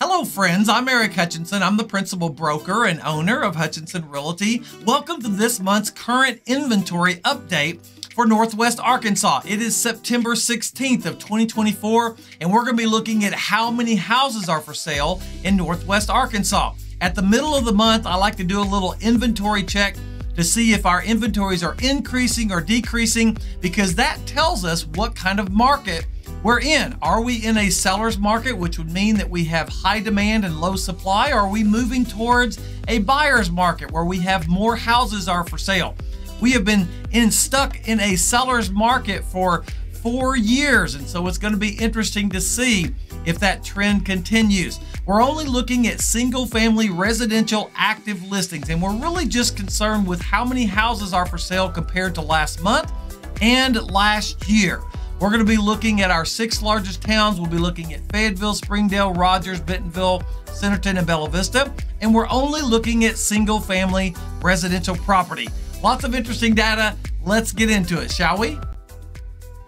Hello, friends. I'm Eric Hutchinson. I'm the principal broker and owner of Hutchinson Realty. Welcome to this month's current inventory update for Northwest Arkansas. It is September 16th of 2024, and we're going to be looking at how many houses are for sale in Northwest Arkansas. At the middle of the month, I like to do a little inventory check to see if our inventories are increasing or decreasing because that tells us what kind of market we're in. Are we in a seller's market, which would mean that we have high demand and low supply? Or are we moving towards a buyer's market where we have more houses are for sale? We have been in stuck in a seller's market for four years, and so it's going to be interesting to see if that trend continues. We're only looking at single family residential active listings, and we're really just concerned with how many houses are for sale compared to last month and last year. We're going to be looking at our six largest towns. We'll be looking at Fayetteville, Springdale, Rogers, Bentonville, Centerton, and Bella Vista. And we're only looking at single family residential property. Lots of interesting data. Let's get into it, shall we?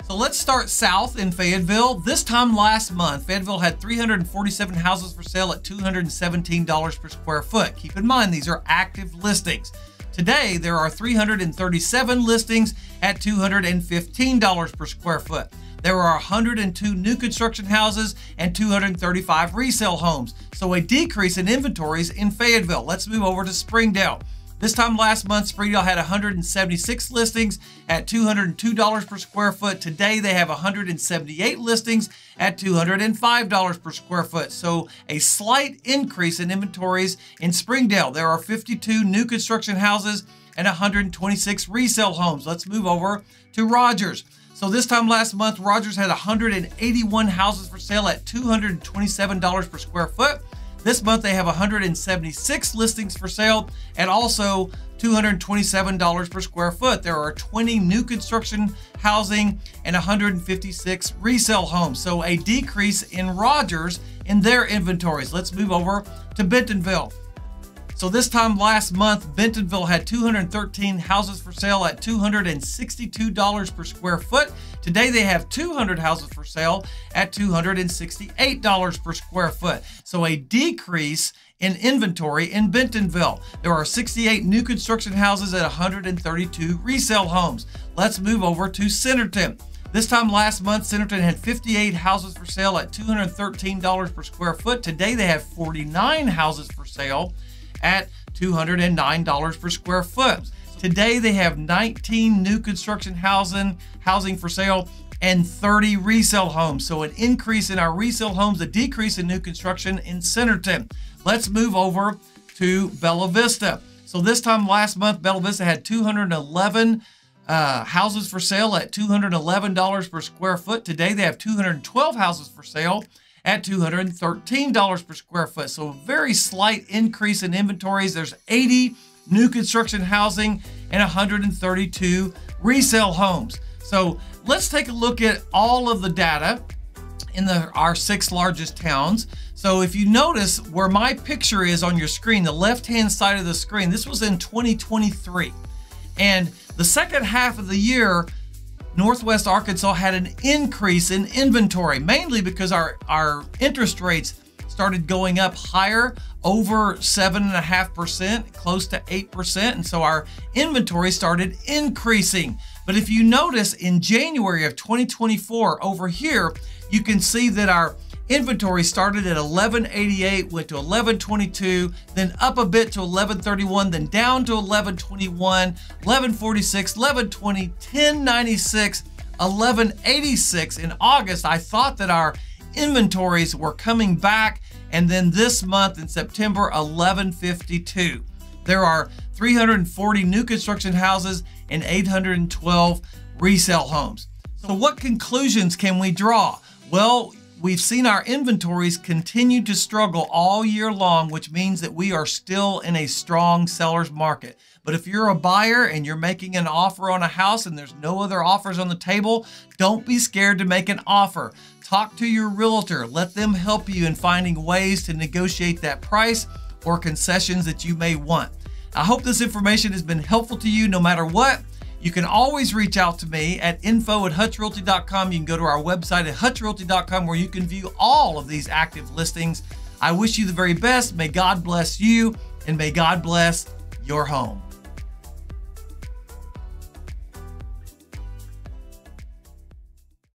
So let's start south in Fayetteville. This time last month, Fayetteville had 347 houses for sale at $217 per square foot. Keep in mind, these are active listings. Today, there are 337 listings at $215 per square foot. There are 102 new construction houses and 235 resale homes, so a decrease in inventories in Fayetteville. Let's move over to Springdale. This time last month, Springdale had 176 listings at $202 per square foot. Today, they have 178 listings at $205 per square foot. So a slight increase in inventories in Springdale. There are 52 new construction houses and 126 resale homes. Let's move over to Rogers. So this time last month, Rogers had 181 houses for sale at $227 per square foot. This month they have 176 listings for sale and also $227 per square foot. There are 20 new construction housing and 156 resale homes. So a decrease in Rogers in their inventories. Let's move over to Bentonville. So this time last month, Bentonville had 213 houses for sale at $262 per square foot. Today they have 200 houses for sale at $268 per square foot. So a decrease in inventory in Bentonville. There are 68 new construction houses at 132 resale homes. Let's move over to Centerton. This time last month, Centerton had 58 houses for sale at $213 per square foot. Today they have 49 houses for sale at $209 per square foot. Today they have 19 new construction housing housing for sale and 30 resale homes. So an increase in our resale homes, a decrease in new construction in Centerton. Let's move over to Bella Vista. So this time last month, Bella Vista had 211 uh, houses for sale at $211 per square foot. Today they have 212 houses for sale at $213 per square foot. So a very slight increase in inventories. There's 80 new construction housing and 132 resale homes. So let's take a look at all of the data in the, our six largest towns. So if you notice where my picture is on your screen, the left-hand side of the screen, this was in 2023. And the second half of the year, Northwest Arkansas had an increase in inventory, mainly because our, our interest rates started going up higher, over 7.5%, close to 8%. And so our inventory started increasing. But if you notice in January of 2024 over here, you can see that our Inventory started at 1188, went to 1122, then up a bit to 1131, then down to 1121, 1146, 1120, 1096, 1186. In August, I thought that our inventories were coming back, and then this month in September, 1152. There are 340 new construction houses and 812 resale homes. So, what conclusions can we draw? Well, We've seen our inventories continue to struggle all year long, which means that we are still in a strong seller's market. But if you're a buyer and you're making an offer on a house and there's no other offers on the table, don't be scared to make an offer. Talk to your realtor. Let them help you in finding ways to negotiate that price or concessions that you may want. I hope this information has been helpful to you no matter what. You can always reach out to me at info at hutchrealty.com. You can go to our website at hutchrealty.com where you can view all of these active listings. I wish you the very best. May God bless you and may God bless your home.